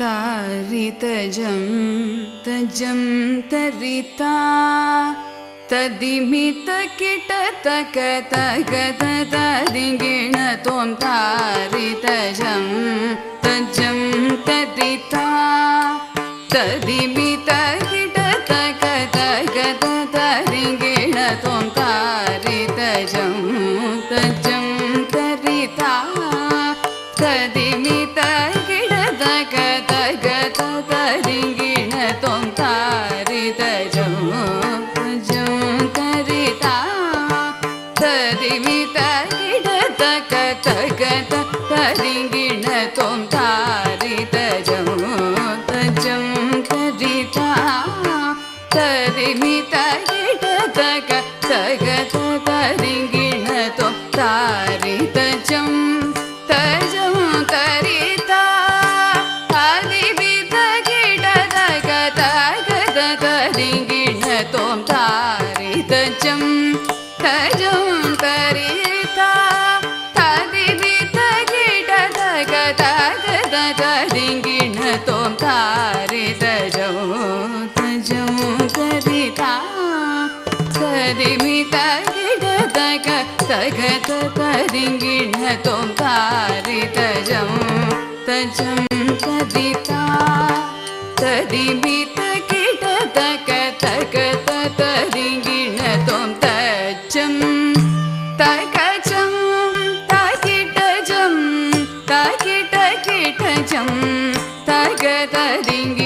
तारितजं तजं तरिता। तदिमितकिटतकतगतदिगिण त्वं तारितजं तजं तरिता। तदिमितकिटतकतगतदिगिण त्वं तारितजं तजं तरिता। तदिमित त्वं तारितजं तजं तरिता तदिमित गिडतगतगतदिगिण त्वं तारितजं तजं तरिता आदिविध गिडतगतगतदिगिण त्वं तारितजं तजं तदिमित गिडतगतगतदिगिण त्वं तारितजं तजं तदिता। तदिमित गिडतगतगतदिगिण त्वं तजं तगिटगिटजं तगतदिगिण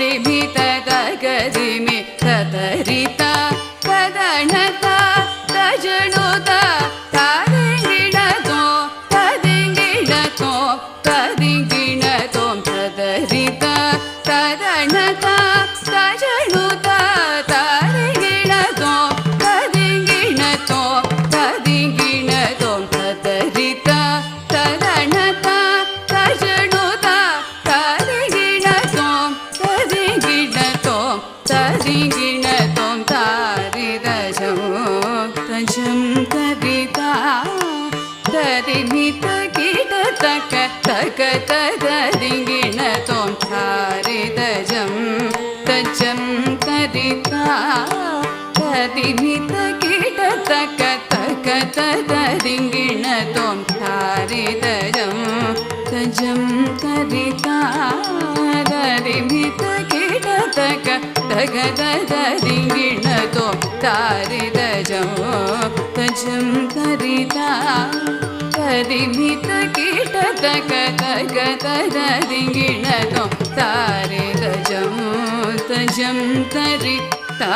जणुत तदिगिणतो तारिदजं तजं तदिमित गिडतक तक तददिगिण त्वं तारिदजं तजं तदिमित गिडतक तक तददिगिण त्वं तारिदजं तजं तदिता तदिमित गिडतक तग तददिगिण त्वं तारिदजं तजं तरिता तदिमित कीटतक तग तददिगिण त्वं तारिदजं तजं तरिता